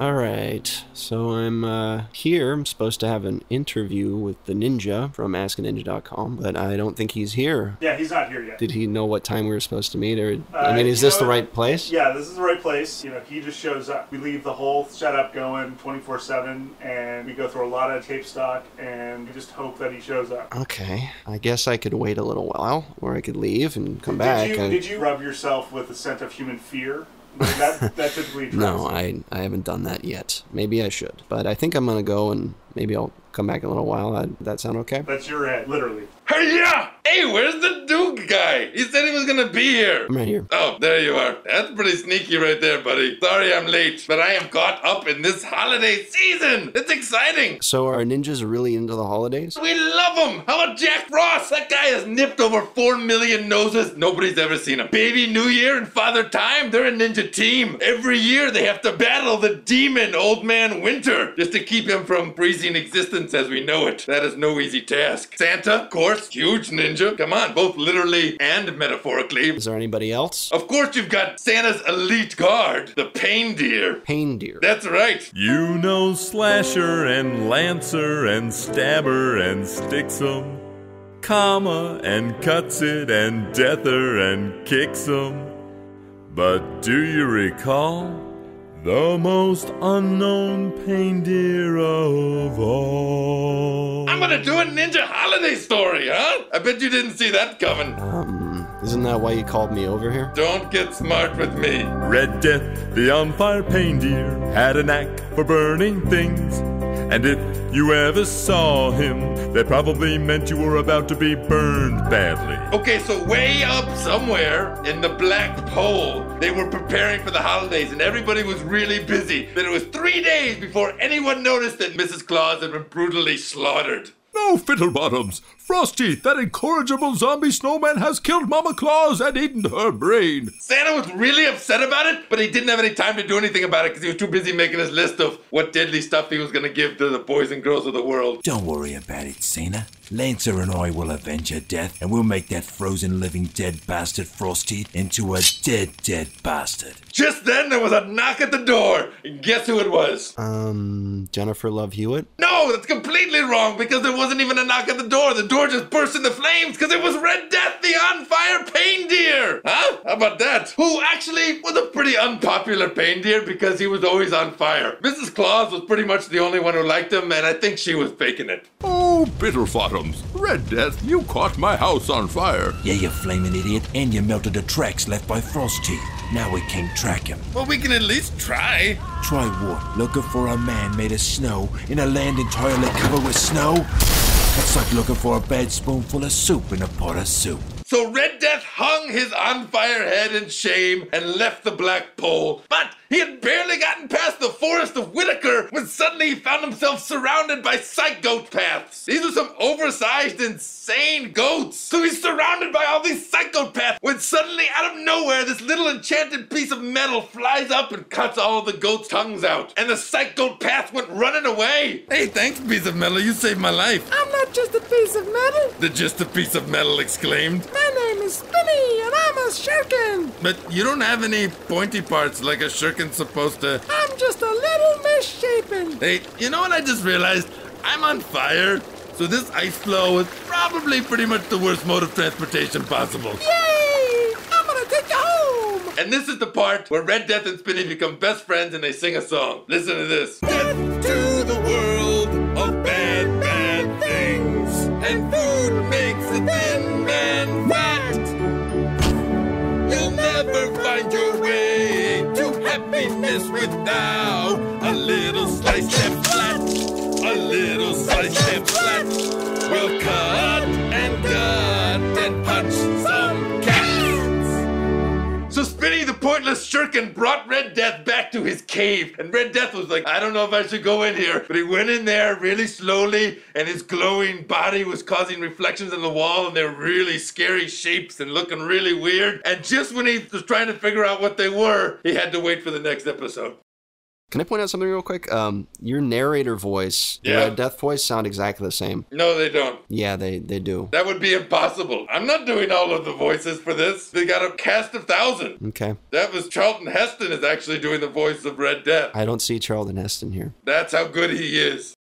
Alright, so I'm uh, here. I'm supposed to have an interview with the ninja from AskANinja.com, but I don't think he's here. Yeah, he's not here yet. Did he know what time we were supposed to meet? Or Uh, I mean, is this know the right place? Yeah, this is the right place. You know, he just shows up. We leave the whole setup going 24 7, and we go through a lot of tape stock, and we just hope that he shows up. Okay. I guess I could wait a little while, or I could leave and come back. Did you, I- did you rub yourself with the scent of human fear? That, that typically No, I I haven't done that yet. Maybe I should, but I think I'm gonna go and maybe I'll come back in a little while. Uh, that sound okay? That's your head, literally. Hey, yeah! Hey, where's the Doog guy? He said he was gonna be here. I'm right here. Oh, there you are. That's pretty sneaky right there, buddy. Sorry I'm late, but I am caught up in this holiday season. It's exciting. So are ninjas really into the holidays? We love him. How about Jack Frost? That guy has nipped over 4 million noses. Nobody's ever seen him. Baby New Year and Father Time, they're a ninja team. Every year they have to battle the demon Old Man Winter just to keep him from freezing existence as we know it. That is no easy task. Santa, of course, huge ninja. Come on, both literally and metaphorically. Is there anybody else? Of course, you've got Santa's elite guard, the Pain Deer. Pain deer. That's right. You know Slasher and Lancer and Stabber and Stix'em, comma and cuts it and Deather and kicks 'em. But do you recall the most unknown pain deer of all? I'm gonna do a ninja holiday story, huh? I bet you didn't see that coming. Um, isn't that why you called me over here? Don't get smart with me. Red Death, the on fire pain deer, had a knack for burning things. And if you ever saw him, that probably meant you were about to be burned badly. Okay, so way up somewhere in the Black Pole, they were preparing for the holidays and everybody was really busy. Then it was three days before anyone noticed that Mrs. Claus had been brutally slaughtered. No, Fiddlebottoms! Frosty, that incorrigible zombie snowman has killed Mama Claus and eaten her brain. Santa was really upset about it, but he didn't have any time to do anything about it because he was too busy making his list of what deadly stuff he was going to give to the boys and girls of the world. Don't worry about it, Santa. Lancer and I will avenge your death, and we'll make that frozen living dead bastard Frosty into a dead, dead bastard. Just then, there was a knock at the door, and guess who it was? Um, Jennifer Love Hewitt? No, that's completely wrong because there wasn't even a knock at the door. The door just burst into flames because it was Red Death, the on fire pain deer. Huh? How about that? Who actually was a pretty unpopular pain deer because he was always on fire. Mrs. Claus was pretty much the only one who liked him, and I think she was faking it. Oh, Bittlebottoms! Red Death, you caught my house on fire. Yeah, you flaming idiot, and you melted the tracks left by Frosty. Now we can't track him. Well, we can at least try. Try what? Looking for a man made of snow in a land entirely covered with snow? That's like looking for a bad spoonful of soup in a pot of soup. So Red Death hung his on fire head in shame and left the Black Pole. But he had barely gotten past the forest of Whitaker when suddenly he found himself surrounded by psychopaths. These were some oversized, insane goats. So he's surrounded by all these psychopaths when suddenly, out of nowhere, this little enchanted piece of metal flies up and cuts all the goats' tongues out. And the psychopath went running away. Hey, thanks, piece of metal. You saved my life. I'm not just a piece of metal. The just a piece of metal exclaimed. My name is Spinny, and I'm a shuriken. But you don't have any pointy parts like a shuriken's supposed to. I'm just a little misshapen. Hey, you know what I just realized? I'm on fire. So this ice floe is probably pretty much the worst mode of transportation possible. Yay! I'm gonna take you home. And this is the part where Red Death and Spinny become best friends and they sing a song. Listen to this. Death to the world of bad, bad things. And food happiness without a little slice and flat. A little slice and flat. We'll cut and gut and punch Pointless Shuriken brought Red Death back to his cave. And Red Death was like, I don't know if I should go in here. But he went in there really slowly, and his glowing body was causing reflections on the wall, and they were really scary shapes and looking really weird. And just when he was trying to figure out what they were, he had to wait for the next episode. Can I point out something real quick? Um, your narrator voice, Yeah. Red Death voice, sound exactly the same. No, they don't. Yeah, they they do. That would be impossible. I'm not doing all of the voices for this. They got a cast of thousand. Okay. That was Charlton Heston is actually doing the voice of Red Death. I don't see Charlton Heston here. That's how good he is.